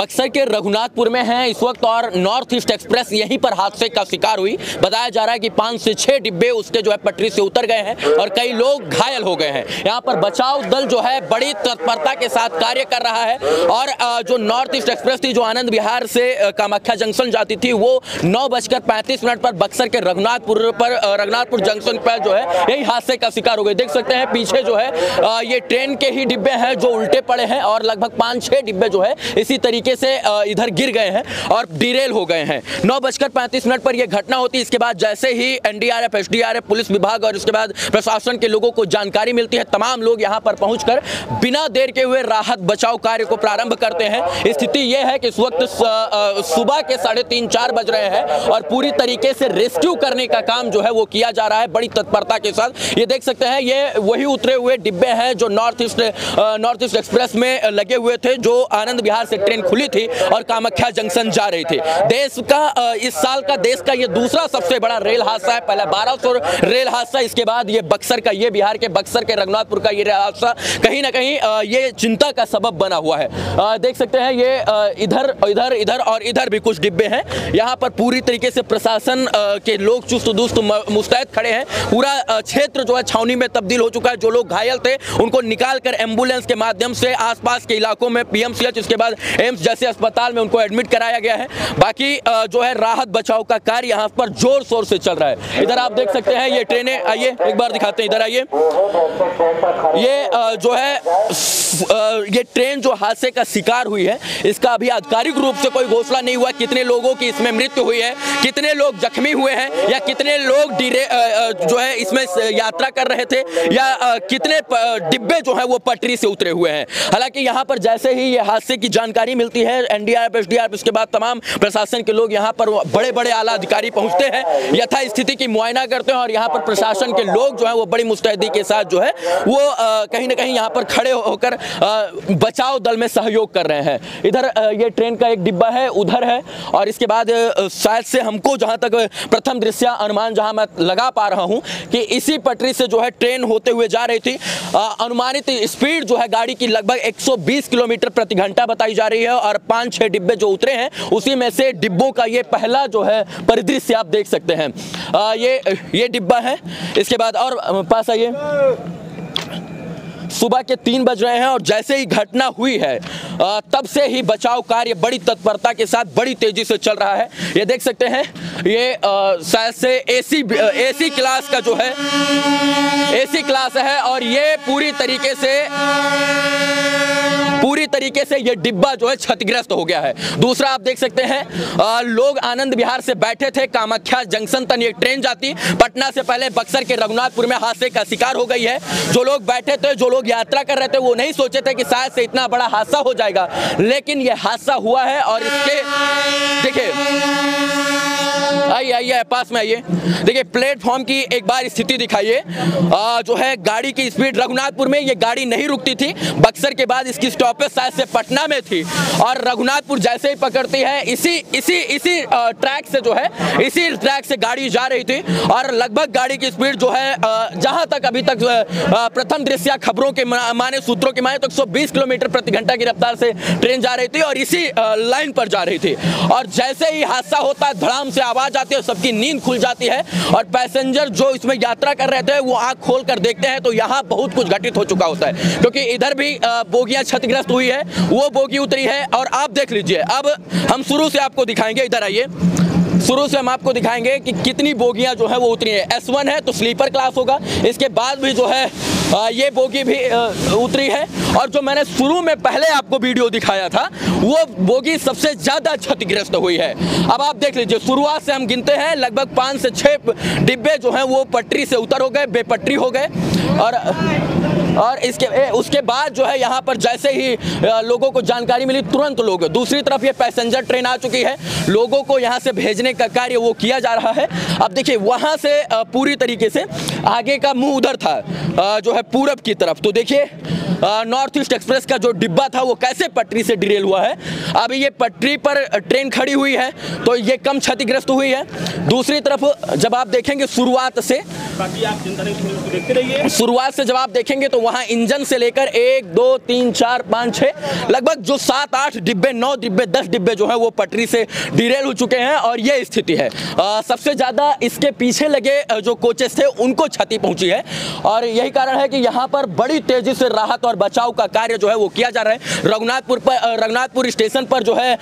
बक्सर के रघुनाथपुर में हैं। इस वक्त और नॉर्थ ईस्ट एक्सप्रेस यहीं पर हादसे का शिकार हुई। बताया जा रहा है कि पाँच से छः डिब्बे उसके जो है पटरी से उतर गए हैं और कई लोग घायल हो गए हैं। यहाँ पर बचाव दल जो है बड़ी तत्परता के साथ कार्य कर रहा है और जो नॉर्थ ईस्ट एक्सप्रेस थी, जो आनंद विहार से कामाख्या जंक्शन जाती थी, वो नौ बजकर पैंतीस मिनट पर बक्सर के रघुनाथपुर पर रघुनाथपुर जंक्शन पर जो है यही हादसे का शिकार हो गए। देख सकते हैं पीछे जो है ये ट्रेन के ही डिब्बे हैं जो उल्टे पड़े हैं और लगभग पाँच छः डिब्बे जो है इसी तरीके से इधर गिर गए हैं और डिरेल हो गए हैं। नौ बजकर पैंतीस मिनट पर यह घटना होती है। इसके बाद जैसे ही एनडीआरएफ एसडीआरएफ पुलिस विभाग और उसके बाद प्रशासन के लोगों को जानकारी मिलती है, तमाम लोग यहाँ पर पहुंचकर बिना देर के हुए राहत बचाव कार्य को प्रारंभ करते हैं। स्थिति यह है कि इस वक्त सुबह के साढ़े तीन चार बज रहे हैं और पूरी तरीके से रेस्क्यू करने का काम जो है वो किया जा रहा है बड़ी तत्परता के साथ। ये देख सकते हैं, ये वही उतरे हुए डिब्बे हैं जो north east north east express में लगे हुए थे, जो आनंद विहार से ट्रेन खुली थी और कामाख्या जंक्शन जा रही थी। देश का इस साल का, देश का ये दूसरा सबसे बड़ा रेल हादसा है। पहले 1200 रेल हादसा, इसके बाद ये बक्सर का, ये बिहार के बक्सर के रघुनाथपुर का ये रेल हादसा। कहीं ना कहीं ये चिंता का सबब बना हुआ है। देख सकते हैं ये इधर इधर इधर और इधर भी कुछ डिब्बे हैं। यहाँ पर पूरी तरीके से प्रशासन के लोग चुस्त दुस्त मुस्तैद खड़े हैं। पूरा क्षेत्र जो है छावनी में तब्दील हो चुका है। जो लोग घायल थे, उनको निकाल कर एंबुलेंस के माध्यम से आसपास के इलाकों में पीएमसीएच, उसके बाद एम्स जैसे अस्पताल में उनको एडमिट कराया गया है। बाकी जो है राहत बचाव का कार्य यहाँ पर ज़ोर शोर से चल रहा है। इधर आप देख सकते हैं, ये ट्रेनें, आइए, एक बार दिखाते हैं, इधर आइए। ये जो है ये ट्रेन जो हादसे का शिकार हुई है, इसका अभी आधिकारिक रूप से कोई घोषणा नहीं हुआ कितने लोगों की इसमें मृत्यु हुई है, कितने लोग जख्मी हुए हैं, या कितने लोग जो है इसमें यात्रा कर रहे थे, या कितने डिब्बे जो है वो पटरी से उतरे हुए हैं। हालाँकि यहाँ पर जैसे ही ये हादसे की जानकारी मिलती है एनडीआरएफ एसडीआरएफ इसके बाद तमाम प्रशासन के लोग यहाँ पर बड़े बड़े आला अधिकारी पहुँचते हैं यथा स्थिति की मुआयना करते हैं और यहाँ पर प्रशासन के लोग जो है वो बड़ी मुस्तैदी के साथ जो है वो कहीं ना कहीं यहाँ पर खड़े होकर बचाव दल में सहयोग कर रहे हैं। इधर ये ट्रेन का एक डिब्बा है, उधर है और इसके बाद शायद से हमको जहाँ तक प्रथम दृश्य अनुमान जहाँ मैं लगा पा रहा हूँ कि इसी पटरी से जो है ट्रेन होते हुए जा रही थी। अनुमानित स्पीड जो है गाड़ी की लगभग 120 किलोमीटर प्रति घंटा बताई जा रही है और पाँच छः डिब्बे जो उतरे हैं उसी में से डिब्बों का ये पहला जो है परिदृश्य आप देख सकते हैं। आ, ये ये डिब्बा है। इसके बाद और पास आइए। सुबह के तीन बज रहे हैं और जैसे ही घटना हुई है तब से ही बचाव कार्य बड़ी तत्परता के साथ बड़ी तेज़ी से चल रहा है। ये देख सकते हैं ये शायद से एसी एसी क्लास का जो है एसी क्लास है और ये पूरी तरीके से पूरी तरीके से ये डिब्बा जो है क्षतिग्रस्त हो गया है। दूसरा आप देख सकते हैं अ, लोग आनंद विहार से बैठे थे कामाख्या जंक्शन तक ये ट्रेन जाती पटना से पहले बक्सर के रघुनाथपुर में हादसे का शिकार हो गई है। जो लोग बैठे थे जो लोग यात्रा कर रहे थे वो नहीं सोचे थे कि शायद से इतना बड़ा हादसा हो जाएगा लेकिन यह हादसा हुआ है और इसके देखिए। आइए आइए, पास में आइए। देखिए प्लेटफॉर्म की एक बार स्थिति दिखाइए। जो है, गाड़ी की स्पीड रघुनाथपुर में ये गाड़ी नहीं रुकती थी। बक्सर के बाद इसकी स्टॉपेज शायद से पटना में थी। और रघुनाथपुर जैसे ही पकड़ती है, इसी इसी इसी ट्रैक से जो है, इसी ट्रैक से गाड़ी जा रही थी। और लगभग गाड़ी की स्पीड जो है जहाँ तक अभी तक प्रथम दृश्य खबरों के माने सूत्रों के माने तो 120 किलोमीटर प्रति घंटा की रफ्तार से ट्रेन जा रही थी और इसी लाइन पर जा रही थी। और जैसे ही हादसा होता है धड़ाम से आवाज़ आती है सबकी नींद खुल जाती है और पैसेंजर जो इसमें यात्रा कर रहे थे, वो आँख खोल कर देखते हैं तो यहाँ बहुत कुछ घटित हो चुका होता है। क्योंकि इधर भी बोगियाँ क्षतिग्रस्त हुई है, वो बोगी उतरी है, और आप देख लीजिए, अब हम शुरू से आपको दिखाएँगे, इधर आइए। शुरू से हम आपको दिखाएँगे कि कितनी बोगियाँ जो है वो उतरी है। एस वन है तो स्लीपर क्लास होगा। इसके बाद भी जो है ये बोगी भी उतरी है। और जो मैंने शुरू में पहले आपको वीडियो दिखाया था, वो बोगी सबसे ज़्यादा क्षतिग्रस्त हुई है। अब आप देख लीजिए, शुरुआत से हम गिनते हैं, लगभग पाँच से छः डिब्बे जो हैं, वो पटरी से उतर हो गए, बेपटरी हो गए। और और इसके ए, उसके बाद जो है यहाँ पर जैसे ही लोगों को जानकारी मिली तुरंत लोग दूसरी तरफ़ ये पैसेंजर ट्रेन आ चुकी है। लोगों को यहाँ से भेजने का कार्य वो किया जा रहा है। अब देखिए वहाँ से पूरी तरीके से आगे का मुँह उधर था जो है पूरब की तरफ़। तो देखिए नॉर्थ ईस्ट एक्सप्रेस का जो डिब्बा था वो कैसे पटरी से डिरेल हुआ है। अभी ये पटरी पर ट्रेन खड़ी हुई है तो ये कम क्षतिग्रस्त हुई है। दूसरी तरफ़ जब आप देखेंगे शुरुआत से शुरुआत से जब आप देखेंगे तो वहाँ इंजन से लेकर एक दो तीन चार पाँच छः लगभग जो सात आठ डिब्बे नौ डिब्बे दस डिब्बे जो है वो पटरी से डिरेल हो चुके हैं और ये स्थिति है। अ, सबसे ज़्यादा इसके पीछे लगे जो कोचेस थे उनको क्षति पहुँची है और यही कारण है कि यहाँ पर बड़ी तेज़ी से राहत और बचाव का कार्य जो है वो किया जा रहा है। रघुनाथपुर पर रघुनाथपुर स्टेशन पर जो है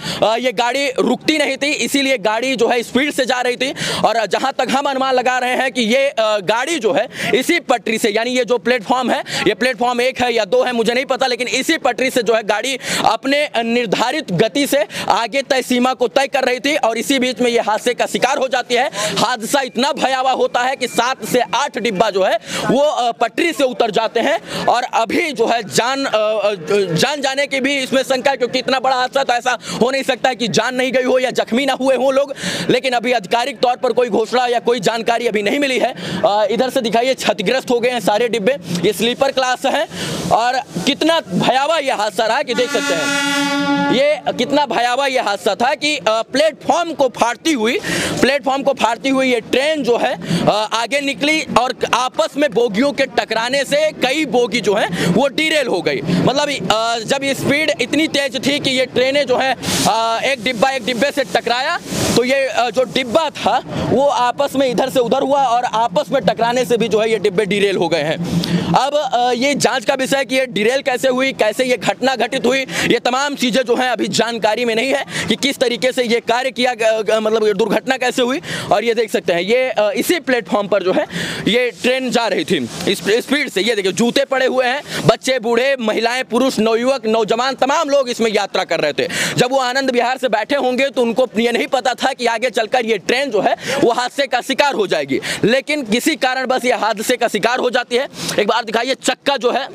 ये गाड़ी रुकती नहीं थी इसीलिए गाड़ी जो है स्पीड से जा रही थी और जहाँ तक हम अनुमान लगा रहे हैं कि ये गाड़ी जो है इसी पटरी से यानी ये जो प्लेटफॉर्म है ये प्लेटफॉर्म एक है या दो है मुझे नहीं पता लेकिन इसी पटरी से जो है गाड़ी अपने निर्धारित गति से आगे तय सीमा को तय कर रही थी और इसी बीच में ये हादसे का शिकार हो जाती है। हादसा इतना भयावह होता है कि सात से आठ डिब्बा जो है वो पटरी से उतर जाते हैं और अभी जो है जान जान जाने की भी इसमें शंका है क्योंकि इतना बड़ा हादसा तो ऐसा हो नहीं सकता है कि जान नहीं गई हो या जख्मी ना हुए हो लोग लेकिन अभी आधिकारिक तौर पर कोई घोषणा या कोई जानकारी अभी नहीं मिली है। अ, इधर से दिखाइए, क्षतिग्रस्त हो गए हैं सारे डिब्बे। ये स्लीपर क्लास है और कितना भयावह यह हादसा रहा कि देख सकते हैं। ये कितना भयावह ये हादसा था कि प्लेटफॉर्म को फाड़ती हुई, प्लेटफॉर्म को फाड़ती हुई ये ट्रेन जो है आगे निकली और आपस में बोगियों के टकराने से कई बोगी जो है, वो डीरेल हो गई। मतलब जब ये स्पीड इतनी तेज थी कि ये ट्रेनें जो है एक डिब्बा एक डिब्बे से टकराया तो ये जो डिब्बा था, वो आपस में इधर से उधर हुआ और आपस में टकराने से भी जो है ये डिब्बे डिरेल हो गए हैं। अब ये जाँच का विषय है कि ये डिरेल कैसे हुई, कैसे ये घटना घटित हुई, ये तमाम चीज़ें जो हैं, अभी जानकारी में नहीं है कि किस तरीके से ये कार्य किया मतलब दुर्घटना कैसे हुई। और ये देख सकते हैं, ये इसी प्लेटफॉर्म पर जो है, ये ट्रेन जा रही थी। स्पीड से, ये देखिए, जूते पड़े हुए हैं, बच्चे, बूढ़े, महिलाएँ, पुरुष, नवयुवक, नौजवान, तमाम लोग इसमें यात्रा कर रहे थे। जब वो आनंद विहार से बैठे होंगे तो उनको ये नहीं पता था कि आगे चलकर ये ट्रेन जो है, वो हादसे का शिकार हो जाएगी। लेकिन किसी कारण बस ये हादसे का शिकार हो जाती है। एक बार दिखाइए, चक्का जो है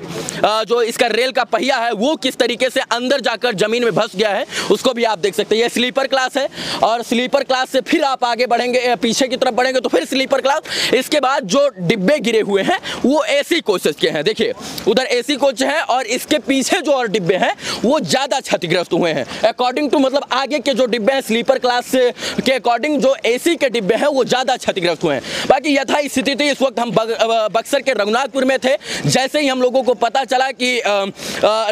जो इसका रेल का पहिया है, वो किस तरीके से अंदर जाकर ज़मीन में धंस गया है, उसको भी आप देख सकते हैं। ये स्लीपर क्लास है और स्लीपर क्लास से फिर आप आगे बढ़ेंगे पीछे की तरफ़ बढ़ेंगे तो फिर स्लीपर क्लास इसके बाद जो डिब्बे गिरे हुए हैं, वो एसी कोचेस के हैं। देखिए, उधर एसी कोच है और इसके पीछे जो और डिब्बे हैं, वो ज़्यादा क्षतिग्रस्त हुए हैं। अकॉर्डिंग टू मतलब आगे के जो डिब्बे हैं स्लीपर क्लास के अकॉर्डिंग जो एसी के डिब्बे हैं, वो ज़्यादा क्षतिग्रस्त हुए हैं। बाकी यथा स्थिति थी, इस वक्त हम बक्सर के रघुनाथपुर में थे। जैसे ही हम लोगों को पता चला कि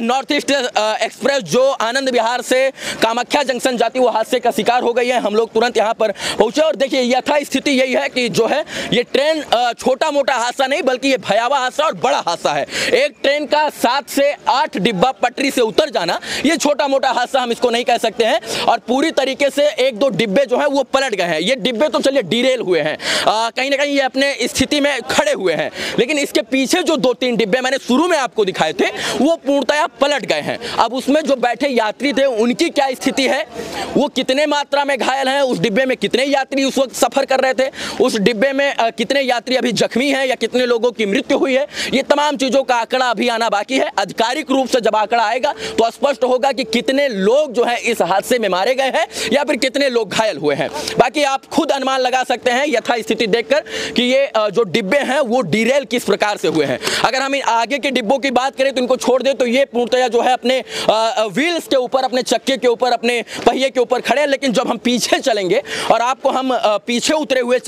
नॉर्थ ईस्ट एक्सप्रेस जो आनंद विहार से कामाख्या जंक्शन जाती वो हादसे का शिकार हो गई है। हम लोग तुरंत यहाँ पर पहुँचे और देखिए यथा स्थिति यही है कि जो है, ये ट्रेन छोटा मोटा हादसा नहीं, बल्कि ये भयावह हादसा और बड़ा हादसा है। एक ट्रेन का सात से आठ डिब्बा पटरी से उतर जाना, ये छोटा मोटा हादसा हम इसको नहीं कह सकते हैं। और पूरी तरीके से एक दो डिब्बे जो है, वो पलट गए हैं। ये डिब्बे तो चलिए डिरेल हुए हैं। कहीं ना कहीं ये अपने स्थिति में खड़े हुए हैं। लेकिन इसके पीछे जो दो तीन डिब्बे मैंने शुरू में आपको दिखाए थे, वो पूर्णतया पलट गए हैं। अब उसमें जो बैठे यात्री थे, उनकी क्या स्थिति है? वो कितने मात्रा में घायल हैं? उस डिब्बे में कितने यात्री उस वक्त सफ़र कर रहे थे? उस डिब्बे में कितने यात्री अभी जख्मी हैं या कितने लोगों की मृत्यु हुई है? ये तमाम चीज़ों का आंकड़ा अभी आना बाकी है। आधिकारिक रूप से जब आंकड़ा आएगा तो स्पष्ट होगा कि कितने लोग जो है इस हादसे में मारे गए हैं या फिर कितने लोग घायल हुए हैं। बाकी आप खुद अनुमान लगा सकते हैं यथा स्थिति देखकर कि ये जो डिब्बे हैं, वो डिरेल किस प्रकार से हुए हैं। अगर हम आगे के डिब्बों की बात करें तो इनको छोड़ दें तो ये पूर्णतया जो है अपने व्हील्स के ऊपर, अपने चक्के के ऊपर, अपने पहिए के ऊपर खड़े हैं, लेकिन जब हम पीछे चलेंगे और आपको हम पीछे उतरे हुए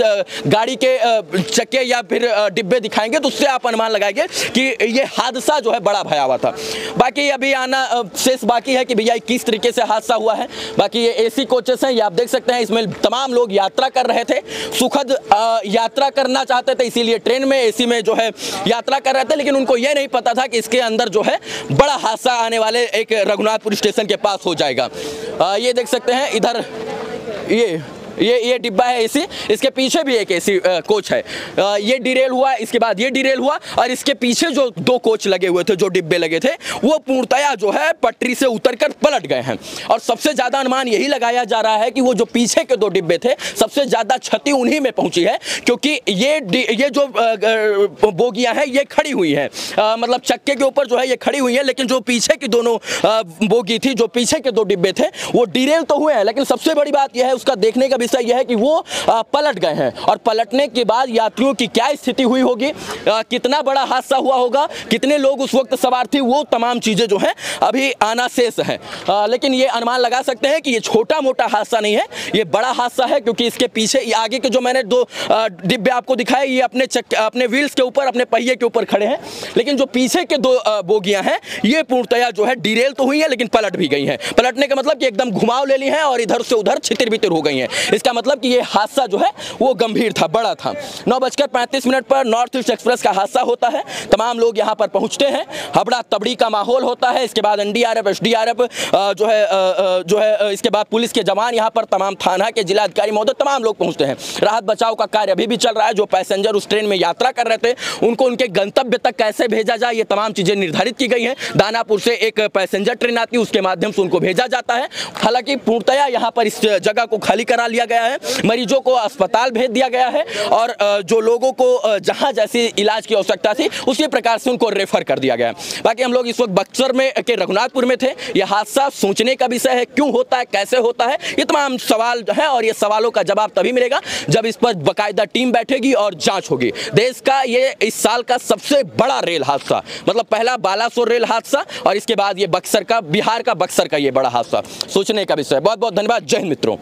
गाड़ी के चक्के या फिर डिब्बे दिखाएँगे तो उससे आप अनुमान लगाएँगे कि ये हादसा जो है बड़ा भयावह था। बाकी अभी आना शेष बाकी है कि भैया किस तरीके से हादसा हुआ है। बाकी ये एसी कोचेस हैं, ये आप देख सकते हैं, इसमें तमाम लोग यात्रा कर रहे थे। सुखद यात्रा करना चाहते थे, इसीलिए ट्रेन में, एसी में जो है यात्रा कर रहे थे, लेकिन उनको ये नहीं पता था कि इसके अंदर जो है बड़ा हादसा आने वाले एक रघुनाथपुर स्टेशन के पास हो जाएगा। आ, ये देख सकते हैं इधर ये ये ये डिब्बा है एसी इसके पीछे भी एक एसी कोच है। अ, ये डिरेल हुआ इसके बाद ये डिरेल हुआ और इसके पीछे जो दो कोच लगे हुए थे जो डिब्बे लगे थे वो पूर्णतया जो है पटरी से उतरकर पलट गए हैं। और सबसे ज़्यादा अनुमान यही लगाया जा रहा है कि वो जो पीछे के दो डिब्बे थे सबसे ज़्यादा क्षति उन्हीं में पहुँची है क्योंकि ये ये जो बोगियाँ हैं ये खड़ी हुई हैं। मतलब चक्के के ऊपर जो है ये खड़ी हुई है लेकिन जो पीछे की दोनों बोगी थी जो पीछे के दो डिब्बे थे वो डिरेल तो हुए हैं लेकिन सबसे बड़ी बात यह है उसका देखने का विषय यह है कि वो पलट गए हैं। और पलटने के बाद यात्रियों की क्या स्थिति हुई होगी? कितना बड़ा हादसा हुआ होगा? कितने लोग उस वक्त सवार थे? वो तमाम चीज़ें जो हैं अभी आना शेष है। लेकिन ये अनुमान लगा सकते हैं कि ये छोटा मोटा हादसा नहीं है। ये बड़ा हादसा है क्योंकि इसके पीछे आगे के जो मैंने दो डिब्बे आपको दिखाए, ये अपने चक, अपने व्हील्स के ऊपर, अपने पहिए के ऊपर खड़े हैं। लेकिन जो पीछे के दो बोगियाँ हैं, ये पूर्णतया जो है डिरेल तो हुई है, लेकिन पलट भी गई हैं। पलटने का मतलब कि एकदम घुमाव ले ली हैं और इधर से उधर छितिर बितिर हो गई हैं। इसका मतलब कि ये हादसा जो है, वो गंभीर था, बड़ा था। नौ बजकर पैंतीस मिनट पर नॉर्थ ईस्ट एक्सप्रेस का हादसा होता है। तमाम लोग यहाँ पर पहुँचते हैं। हबड़ा तबड़ी का माहौल होता है। इसके बाद एनडीआरएफ, एसडीआरएफ जो है जो है इसके बाद पुलिस के जवान यहाँ पर, तमाम थाना के जिलाधिकारी महोदय तमाम लोग पहुँचते हैं। राहत बचाव का कार्य अभी भी चल रहा है। जो पैसेंजर उस ट्रेन में यात्रा कर रहे थे, उनको उनके गंतव्य तक कैसे भेजा जाए, ये तमाम चीज़ें निर्धारित की गई हैं। दानापुर से एक पैसेंजर ट्रेन आती है, उसके माध्यम से उनको भेजा जाता है। हालाँकि पूर्णतया यहाँ पर इस जगह को खाली करा लिया गया है, मरीजों को अस्पताल भेज दिया गया है और जो लोगों को जहाँ जैसी इलाज की आवश्यकता थी, उसी प्रकार से उनको रेफर कर दिया गया है। बाकी हम लोग इस वक्त बक्सर में के रघुनाथपुर में थे। यह हादसा सोचने का विषय है, क्यों होता है, कैसे होता है, ये तमाम सवाल है और ये सवालों का जवाब तभी मिलेगा जब इस पर बाकायदा टीम बैठेगी और जाँच होगी। देश का ये इस साल का सबसे बड़ा रेल हादसा मतलब पहला बालासोर रेल हादसा और इसके बाद ये बक्सर का, बिहार का बक्सर का ये बड़ा हादसा, सोचने का विषय बहुत बहुत धन्यवाद। जय मित्रों।